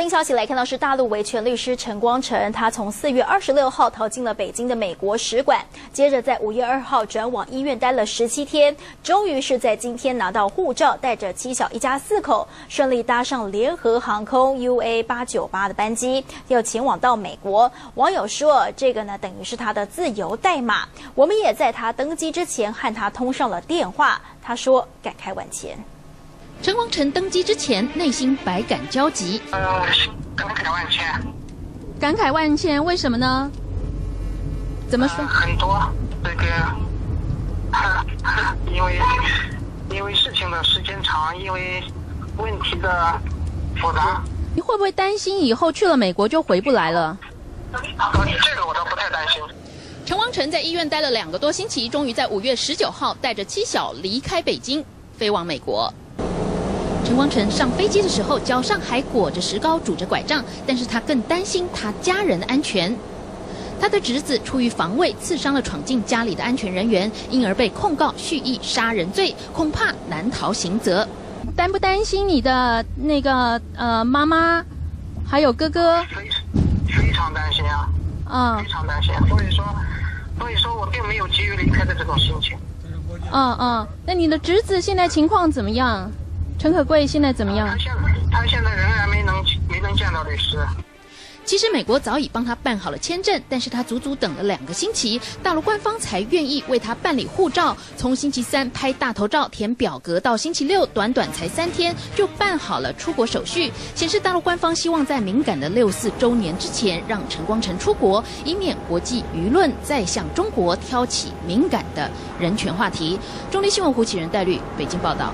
新消息来看到是大陆维权律师陈光诚，他从四月二十六号逃进了北京的美国使馆，接着在五月二号转往医院待了十七天，终于是在今天拿到护照，带着妻小一家四口顺利搭上联合航空 UA 八九八的班机，要前往到美国。网友说，这个呢等于是他的自由代码。我们也在他登机之前和他通上了电话，他说感慨万千。陈光诚登机之前，内心百感交集。呃，感慨万千。感慨万千，为什么呢？怎么说？很多这个，因为因为事情的时间长，因为问题的复杂。你会不会担心以后去了美国就回不来了？这个我倒不太担心。陈光诚在医院待了两个多星期，终于在五月十九号带着妻小离开北京，飞往美国。陈光诚上飞机的时候，脚上还裹着石膏，拄着拐杖，但是他更担心他家人的安全。他的侄子出于防卫，刺伤了闯进家里的安全人员，因而被控告蓄意杀人罪，恐怕难逃刑责。担不担心你的那个呃妈妈，还有哥哥？非非常担心啊！啊，非常担心。所以说，所以说我并没有急于离开的这种心情。嗯嗯，那你的侄子现在情况怎么样？陈可贵现在怎么样？他现他现在仍然没能没能见到律师。其实美国早已帮他办好了签证，但是他足足等了两个星期，大陆官方才愿意为他办理护照。从星期三拍大头照、填表格到星期六，短短才三天就办好了出国手续，显示大陆官方希望在敏感的六四周年之前让陈光诚出国，以免国际舆论再向中国挑起敏感的人权话题。中立新闻胡启仁带律北京报道。